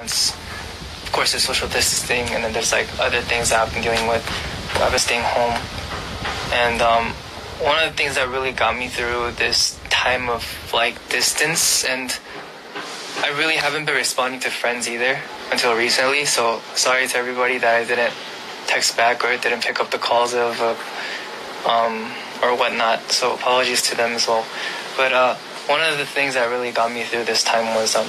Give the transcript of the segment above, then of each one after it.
Of course, there's social distancing, and then there's like other things that I've been dealing with. I've been staying home, and um, one of the things that really got me through this time of like distance, and I really haven't been responding to friends either until recently. So sorry to everybody that I didn't text back or didn't pick up the calls of uh, um, or whatnot. So apologies to them as well. But uh, one of the things that really got me through this time was um,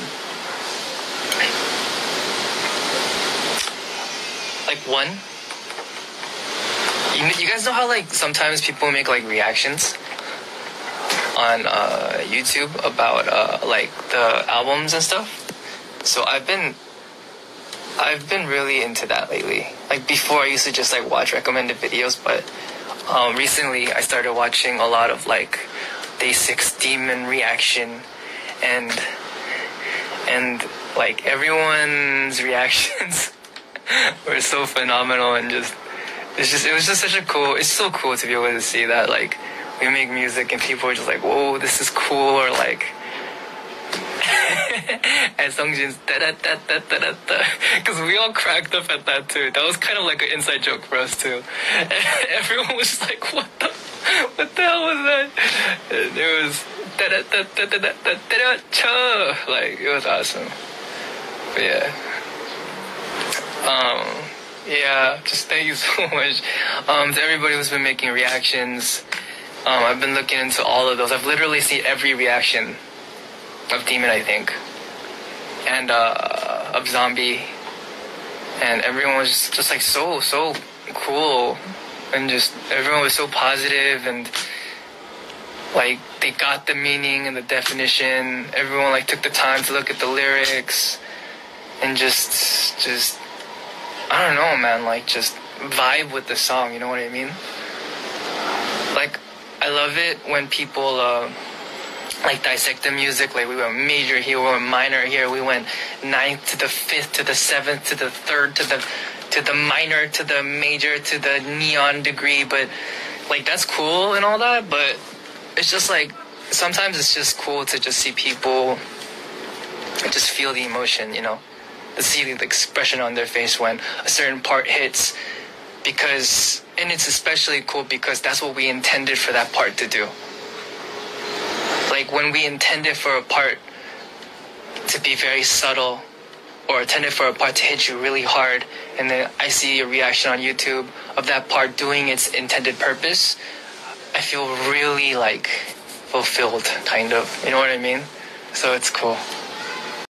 like one. You, you guys know how like sometimes people make like reactions on uh, YouTube about uh, like the albums and stuff. So I've been I've been really into that lately. Like before, I used to just like watch recommended videos, but um, recently I started watching a lot of like Day6 Demon reaction, and and like everyone's reactions were so phenomenal and just it's just it was just such a cool. It's so cool to be able to see that like we make music and people are just like, whoa, this is cool, or like and Sungjin's da da da da da da da. Because we all cracked up at that too. That was kind of like an inside joke for us too. And everyone was just like, what the, what the hell was that? And it was da da da da da da da da cha. Like, it was awesome. But yeah. Um, yeah, just thank you so much um, to everybody who's been making reactions. Um, I've been looking into all of those. I've literally seen every reaction of Demon, I think, and uh, of Zombie, and everyone was just, just like so so cool, and just everyone was so positive and like they got the meaning and the definition. Everyone like took the time to look at the lyrics and just just I don't know, man, like just vibe with the song, you know what I mean? Like I love it when people uh, like dissect the music. Like we went major here, we went minor here, we went ninth to the fifth to the seventh to the third to the to the minor to the major to the neon degree. But like that's cool and all that. But it's just like sometimes it's just cool to just see people just feel the emotion, you know, see the expression on their face when a certain part hits. Because and it's especially cool because that's what we intended for that part to do like when we intended for a part to be very subtle or intended for a part to hit you really hard and then I see a reaction on YouTube of that part doing its intended purpose, I feel really like fulfilled kind of. You know what I mean? So it's cool.